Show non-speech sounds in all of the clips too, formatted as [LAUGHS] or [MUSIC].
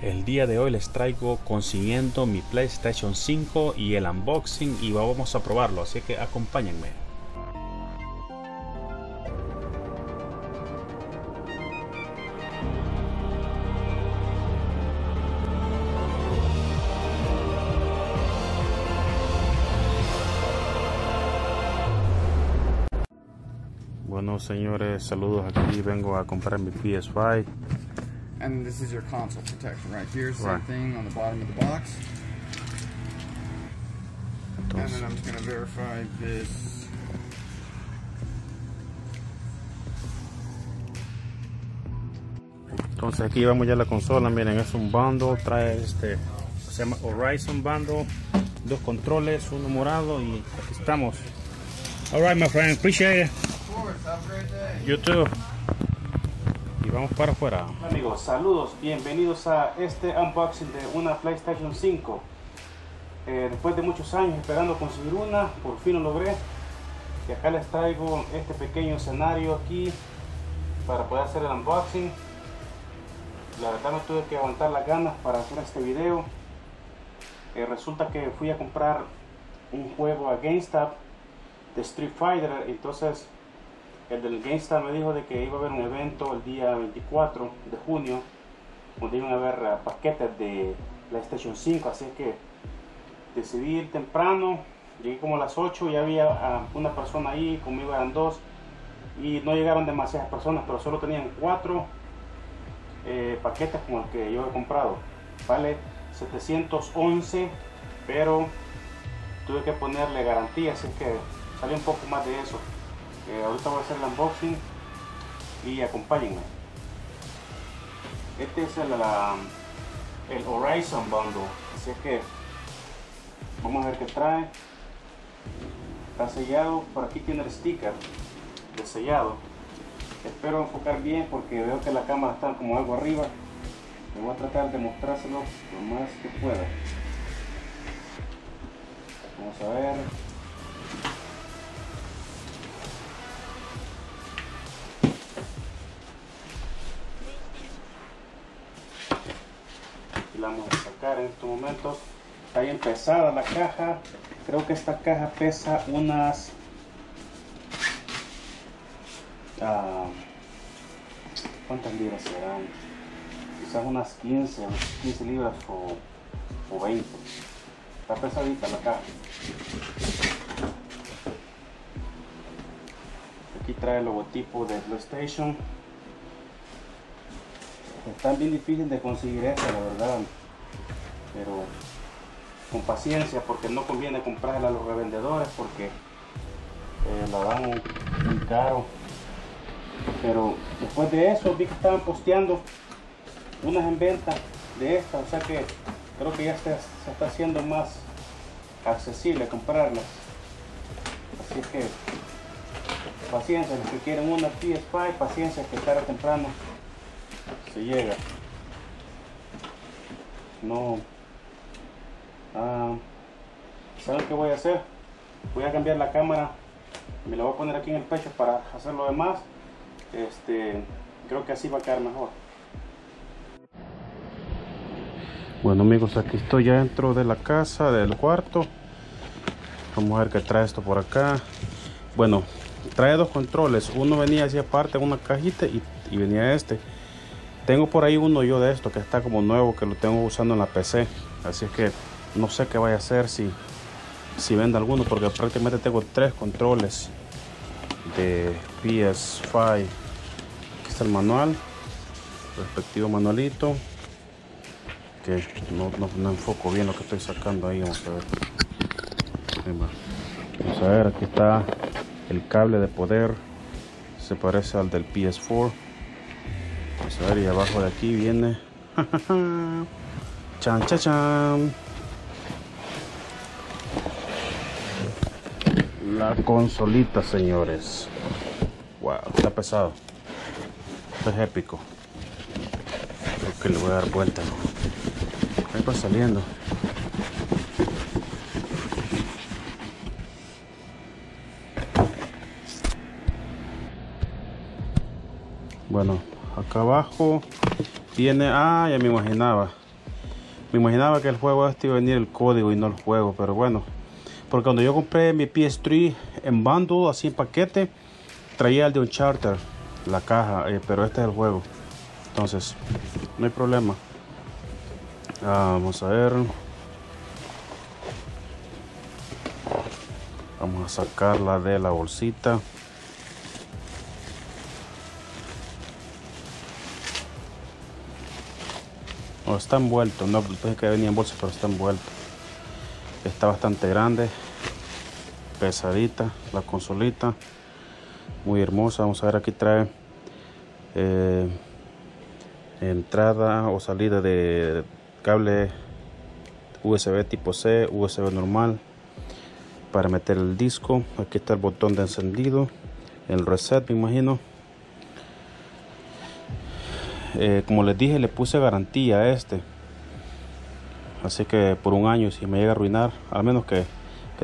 El día de hoy les traigo consiguiendo mi PlayStation 5 y el unboxing y vamos a probarlo, así que acompáñenme. Bueno señores, saludos aquí, vengo a comprar mi PS5 And this is your console protection right here. Same Right. thing on the bottom of the box. And Entonces, then I'm just gonna verify this. entonces aquí vamos ya a la consola, miren, es un bundle, trae este, se llama Horizon Bundle, dos controles, uno morado y aquí estamos. Alright my friend, appreciate it. Of course, have a great day. You too. Vamos para afuera. Amigos, saludos, bienvenidos a este unboxing de una PlayStation 5. Eh, después de muchos años esperando conseguir una, por fin lo logré. Y acá les traigo este pequeño escenario aquí para poder hacer el unboxing. La verdad no tuve que aguantar las ganas para hacer este video. Eh, resulta que fui a comprar un juego a GameStop de Street Fighter, entonces el del GameStop me dijo de que iba a haber un evento el día 24 de junio donde iban a haber eh, paquetes de PlayStation 5 así que decidí ir temprano llegué como a las 8 y había ah, una persona ahí conmigo eran dos y no llegaron demasiadas personas pero solo tenían cuatro eh, paquetes como el que yo he comprado. Vale 711 pero tuve que ponerle garantía así que salió un poco más de eso ahorita voy a hacer el unboxing y acompáñenme. Este es el, el Horizon Bundle, así es que vamos a ver qué trae. Está sellado, por aquí tiene el sticker de sellado. Espero enfocar bien porque veo que la cámara está como algo arriba. Me voy a tratar de mostrárselo lo más que pueda. Vamos a ver. Vamos a sacar en estos momentos. Está bien pesada la caja. Creo que esta caja pesa unas ah, cuántas libras serán quizás unas 15 unas 15 libras o, o 20 está pesadita la caja. Aquí trae el logotipo de PlayStation están bien difíciles de conseguir esta, la verdad. Pero con paciencia, porque no conviene comprarla a los revendedores, porque eh, la dan muy caro. Pero después de eso vi que estaban posteando unas en venta de esta, o sea que creo que ya se, se está haciendo más accesible comprarlas. Así que paciencia, los que quieren una PS5, paciencia que tarde temprano se llega. No. Ah, saben qué voy a hacer voy a cambiar la cámara. Me la voy a poner aquí en el pecho para hacer lo demás. Este creo que así va a quedar mejor. Bueno amigos aquí estoy ya dentro de la casa del cuarto. Vamos a ver qué trae esto por acá. Bueno trae dos controles. Uno venía hacia aparte una cajita y venía este tengo por ahí uno yo de esto que está como nuevo que lo tengo usando en la PC. Así es que no sé qué vaya a hacer si, si vende alguno porque prácticamente tengo tres controles de PS5. Aquí está el manual, respectivo manualito. Que no, no, no enfoco bien lo que estoy sacando ahí. Vamos a ver. Vamos a ver, aquí está el cable de poder. Se parece al del PS4. Vamos a ver, y abajo de aquí viene. [LAUGHS] chan, chan, chan. La consolita, señores. Wow, está pesado. Esto es épico. Creo que le voy a dar vuelta. Ahí va saliendo. Bueno, acá abajo tiene. Ah, ya me imaginaba. Me imaginaba que el juego este iba a venir el código y no el juego, pero bueno. Porque cuando yo compré mi PS3 en bundle, así en paquete, traía el de un charter, la caja, eh, pero este es el juego. Entonces, no hay problema. vamos a ver. Vamos a sacarla de la bolsita. Está envuelto, no pensé que venía en bolsa, pero está envuelto. Está bastante grande, pesadita la consolita, muy hermosa. Vamos a ver, aquí trae eh, entrada o salida de cable USB tipo C, USB normal para meter el disco. Aquí está el botón de encendido, el reset, me imagino. Eh, como les dije, le puse garantía a este. Así que por un año, si me llega a arruinar, al menos que,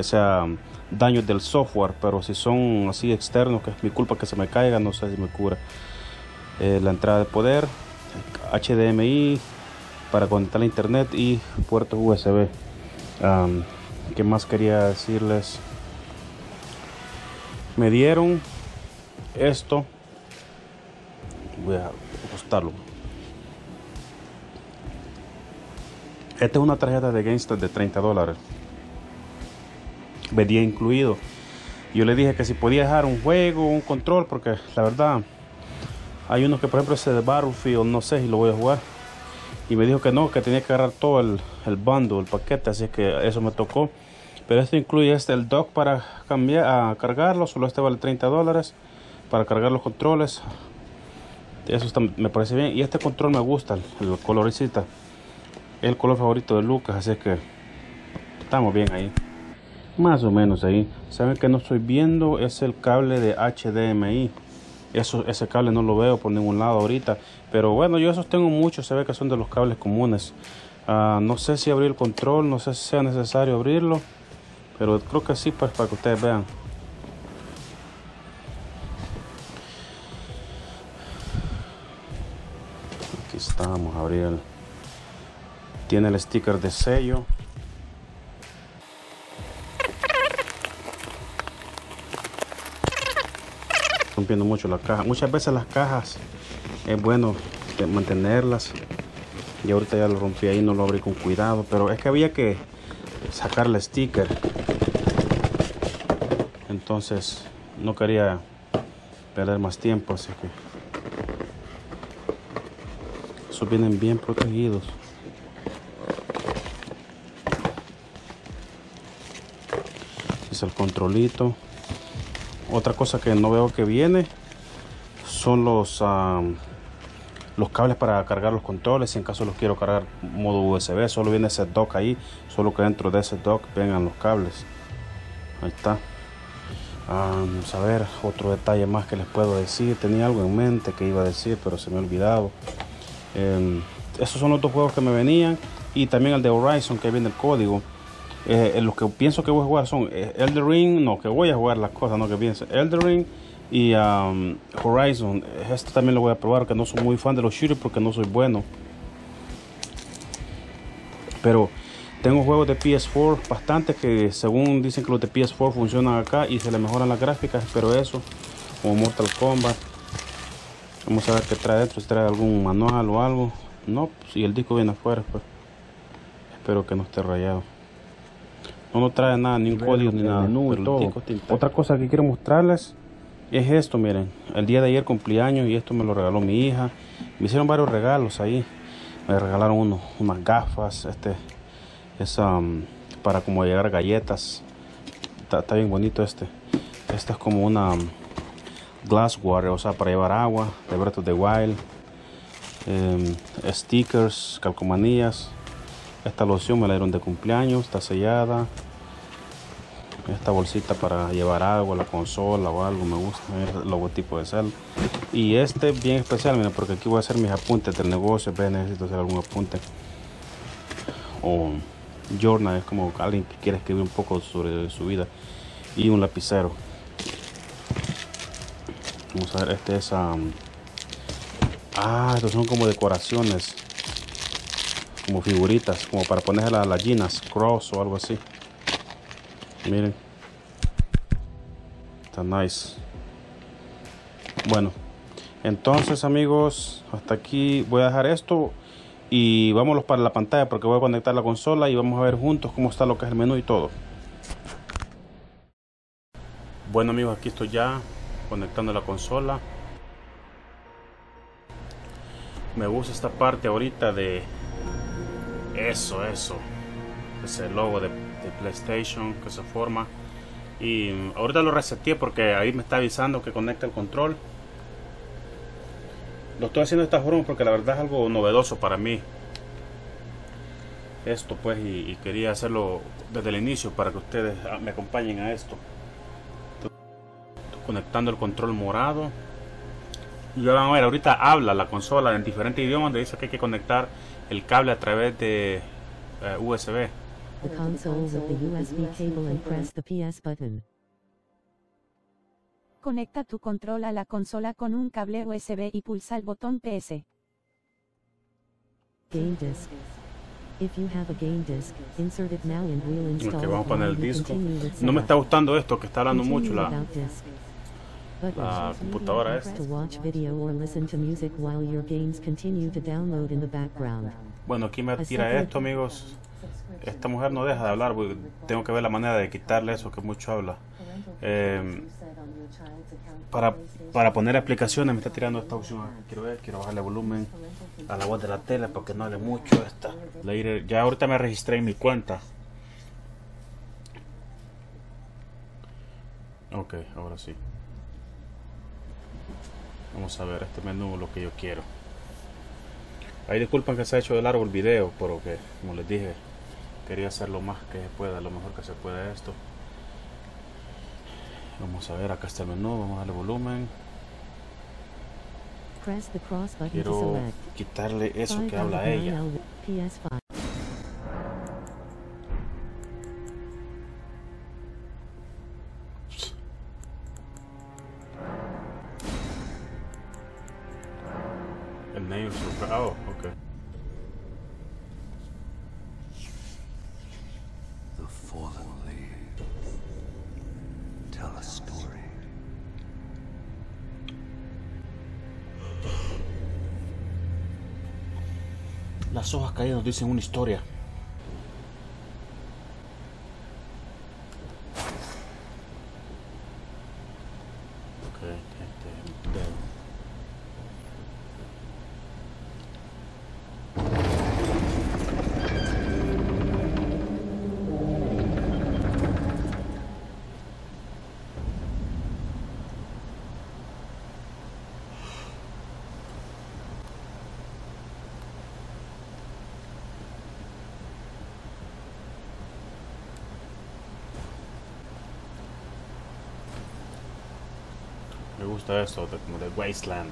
sea daños del software, pero si son así externos, que es mi culpa que se me caiga, no sé si me cura. Eh, la entrada de poder, HDMI para conectar a internet y puerto USB. ¿Qué más quería decirles? Me dieron esto. Voy a ajustarlo. Esta es una tarjeta de GameStop de 30 dólares. Venía incluido. Yo le dije que si podía dejar un juego, un control, porque la verdad hay unos que por ejemplo ese de Battlefield, no sé si lo voy a jugar. Y me dijo que no, que tenía que agarrar todo el, el bundle, el paquete, así que eso me tocó. Pero esto incluye este el dock para cambiar a cargarlo, solo este vale 30 dólares para cargar los controles. Eso me parece bien. Y este control me gusta, el, coloricita. El color favorito de Lucas, así que estamos bien ahí. Más o menos ahí. Saben que no estoy viendo es el cable de HDMI. Eso, ese cable no lo veo por ningún lado ahorita. Pero bueno, yo esos tengo muchos. Se ve que son de los cables comunes. Ah, no sé si abrir el control, no sé si sea necesario abrirlo. Pero creo que sí, pues para que ustedes vean. Aquí estamos, a abrir Tiene el sticker de sello. rompiendo mucho la caja. Muchas veces las cajas es bueno mantenerlas. Y ahorita ya lo rompí ahí, no lo abrí con cuidado. Pero es que había que sacarle sticker. Entonces no quería perder más tiempo, así que esos vienen bien protegidos. Es el controlito. Otra cosa que no veo que viene son los los cables para cargar los controles. Si en caso los quiero cargar modo USB solo viene ese dock ahí. Solo que dentro de ese dock vengan los cables. Ahí está. Vamos a ver otro detalle más que les puedo decir. Tenía algo en mente que iba a decir pero se me ha olvidado. Em, esos son los dos juegos que me venían y también el de Horizon que viene el código eh, los que pienso que voy a jugar son eh, Elder Ring, no, que voy a jugar las cosas, no que pienso. Elder Ring y um, Horizon. Esto también lo voy a probar, que no soy muy fan de los shooters porque no soy bueno. Pero tengo juegos de PS4 bastante que según dicen que los de PS4 funcionan acá y se le mejoran las gráficas, pero eso, como Mortal Kombat. Vamos a ver qué trae dentro, si trae algún manual o algo. No, si el disco viene afuera, pues. Espero que no esté rayado. No trae nada, ni un código, ni nada. todo. Otra cosa que quiero mostrarles es esto, miren. El día de ayer cumpleaños y esto me lo regaló mi hija. Me hicieron varios regalos ahí. Me regalaron unos, unas gafas. Este es um, para como llegar galletas. Está, bien bonito este. Este es como una um, glassware, o sea, para llevar agua de Breath of the Wild. Em, stickers, calcomanías. Esta loción me la dieron de cumpleaños, está sellada esta bolsita para llevar agua, la consola o algo, me gusta el logotipo de Cell. Y este bien especial, miren, porque aquí voy a hacer mis apuntes del negocio, ve, necesito hacer algún apunte. O journal, es como alguien que quiere escribir un poco sobre su vida. Y un lapicero. Vamos a ver, este es... ah, estos son como decoraciones. Como figuritas, como para ponerle a las gallinas, cross o algo así. Miren. Está nice. Bueno, entonces amigos, hasta aquí voy a dejar esto y vámonos para la pantalla porque voy a conectar la consola y vamos a ver juntos cómo está lo que es el menú y todo. Bueno amigos, aquí estoy ya conectando la consola. Me gusta esta parte ahorita de eso, eso. Ese logo de, PlayStation que se forma. Y ahorita lo reseté porque ahí me está avisando que conecta el control. Lo estoy haciendo de esta forma porque la verdad es algo novedoso para mí. Esto pues y, quería hacerlo desde el inicio para que ustedes ah, me acompañen a esto. conectando el control morado. Y ya van a ver, ahorita habla la consola en diferentes idiomas. Donde dice que hay que conectar el cable a través de uh, USB. The console with the USB cable and press the PS button. Conecta tu control a la consola con un cable USB y pulsa el botón PS. Game disc. If you have a game disc, insert it now and we'll install okay, vamos a poner el disco. No me está gustando esto que está hablando mucho la la computadora esta. Bueno, aquí me tira esto, amigos. Esta mujer no deja de hablar, tengo que ver la manera de quitarle eso que mucho habla. Eh, para, para poner explicaciones me está tirando esta opción. Quiero ver, quiero bajarle volumen a la voz de la tele porque no hable mucho esta. Ya ahorita me registré en mi cuenta. Ok, ahora sí. Vamos a ver este menú, lo que yo quiero. Ahí disculpen que se ha hecho de largo el video, pero que, como les dije, quería hacer lo más que se pueda, lo mejor que se pueda esto. Vamos a ver, acá está el menú, vamos a darle volumen. Quiero quitarle eso que habla ella. Las hojas caídas dicen una historia. Me gusta esto, de, como de Wasteland.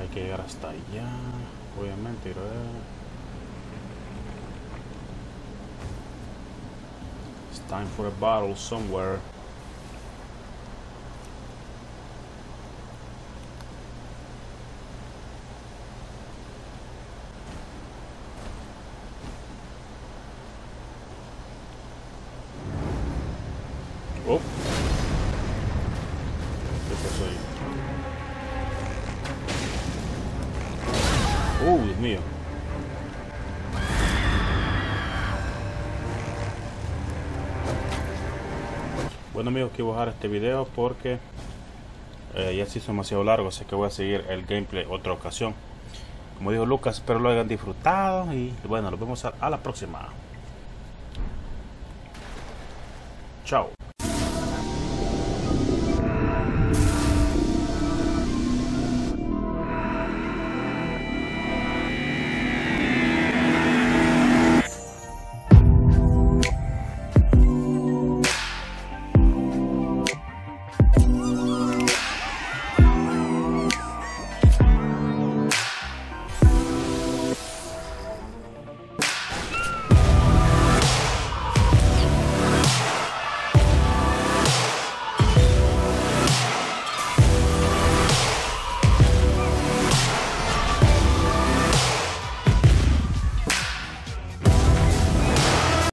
Hay que llegar hasta allá, obviamente. It's time for a battle somewhere. Bueno amigos, quiero bajar este video porque eh, ya se hizo demasiado largo, así que voy a seguir el gameplay otra ocasión. Como dijo Lucas, espero lo hayan disfrutado y bueno, nos vemos a la próxima. Chao.